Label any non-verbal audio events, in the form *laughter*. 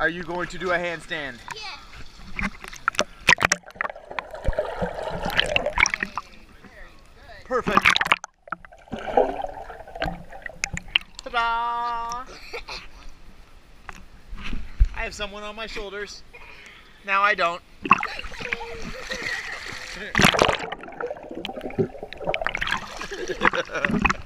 Are you going to do a handstand? Yes. Perfect. Ta-da! *laughs* I have someone on my shoulders. Now I don't. *laughs*